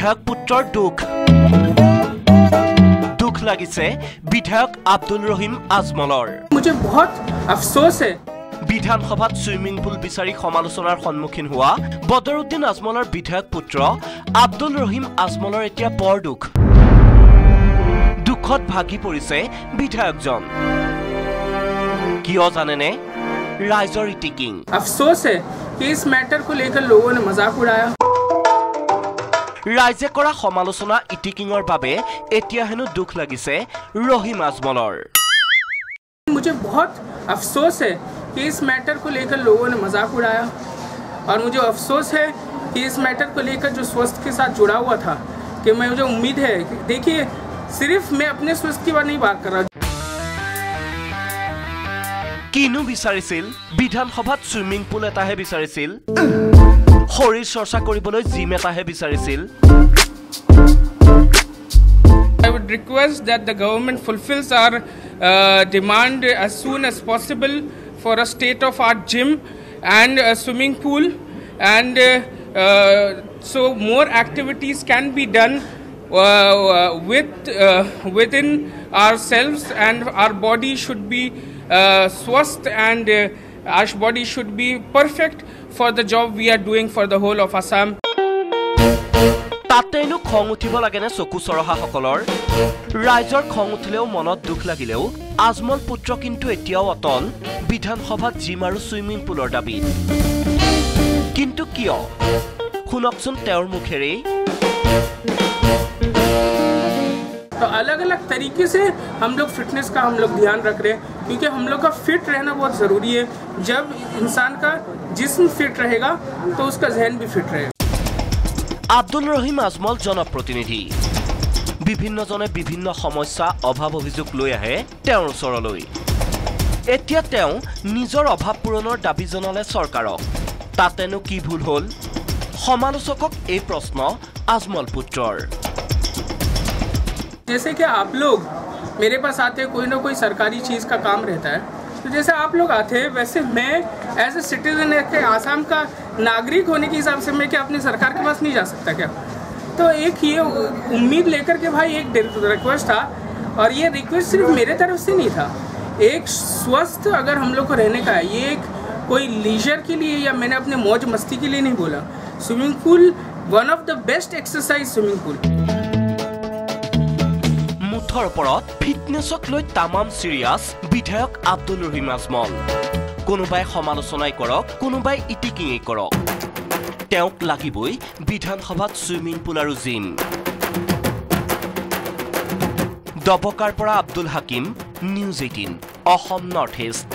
বিধায়ক পুত্ৰৰ দুখ দুখ লাগিছে বিধায়ক আব্দুল ৰহিম আজমলৰ मुझे बहुत अफसोस है বিধানসভাত চুইমিং পুল বিচাৰি সমালোচনাৰ সন্মুখীন হোৱা বদৰুদ্দিন আজমলৰ বিধায়ক পুত্ৰ আব্দুল ৰহিম আজমলৰ এতিয়া বৰ দুখ দুখত ভাগি পৰিছে বিধায়কজন কিয় জানেনে ৰাইজৰ ইটিকিং अफसोस है कि इस मैटर को लेकर लोगों ने मजाक उड़ाया ৰাইজে কৰা সমালোচনা ইটিকিঙৰ বাবে এতিয়া হেনো দুখ লাগিছে ৰহিম আজমলৰ मुझे बहुत अफसोस है कि इस मैटर को लेकर लोगों ने मजाक उड़ाया और मुझे अफसोस है कि इस मैटर को लेकर जो स्वस्थ के साथ जुड़ा हुआ था कि मैं मुझे उम्मीद है कि देखिए सिर्फ मैं अपने स्वस्थ की बात नहीं बात कर रहा কিনো বিচাৰিছিল বিধানসভাত চুইমিং পুল এটাহে বিচাৰিছিল শৰীৰ চৰ্চা কৰিবলৈ জিম এটাহে বিচাৰিছিল I would request that the government fulfills our uh, demand as soon as possible for a state of art gym and a swimming pool and uh, uh, so more activities can be done uh, uh, with uh, within ourselves and our body should be uh, swast and uh, our body should be perfect for the job we are doing for the whole of Assam. তাতেনো খং উঠিব লাগেনে চকু চৰহাসকলৰ ৰাইজৰ খং উঠিলেও মনত দুখ লাগিলেও আজমল পুত্ৰ কিন্তু এতিয়াও অটল বিধানসভাত জিম আৰু চুইমিং পুলৰ দাবীত কিন্তু কিয় শুনকচোন তেওঁৰ মুখেৰেই तो अलग अलग तरीके से हम लोग फिटनेस का हम लोग ध्यान रख रहे हैं क्योंकि हम लोग का फिट रहना बहुत ज़रूरी है जब इंसान का जिस्म फिट रहेगा तो उसका जहन भी फिट रहेगा আব্দুল ৰহিম আজমল জনপ্ৰতিনিধি বিভিন্নজনে বিভিন্ন সমস্যা অভাৱ অভিযোগ লৈ আহে তেওঁৰ ওচৰলৈ এতিয়া তেওঁ নিজৰ অভাৱ পূৰণৰ দাবী জনালে চৰকাৰক তাতেনো কি ভুল হ'ল সমালোচকক এই প্ৰশ্ন আজমল পুত্ৰৰ जैसे कि आप लोग मेरे पास आते हैं कोई ना कोई सरकारी चीज़ का काम रहता है तो जैसे आप लोग आते हैं वैसे मैं एज ए सिटीजन के आसाम का नागरिक होने के हिसाब से मैं क्या अपनी सरकार के पास नहीं जा सकता क्या तो एक ये उम्मीद लेकर के भाई एक रिक्वेस्ट था और ये रिक्वेस्ट सिर्फ मेरे तरफ से नहीं था एक स्वस्थ अगर हम लोग को रहने का है ये एक कोई लीजर के लिए या मैंने अपने मौज मस्ती के लिए नहीं बोला swimming pool one of the best exercise swimming pool মুঠৰ ওপৰত ফিটনেছক লৈ তামাম চিৰিয়াছ বিধায়ক আব্দুল ৰহিম আজমল। কোনোবাই সমালোচনাই কৰক কোনোবাই ইটিকিঙেই কৰক। তেওঁক লাগিবই বিধানসভাত চুইমিং পুল আৰু জিম। দবকাৰ পৰা Abdul Hakim news eighteen Assam north east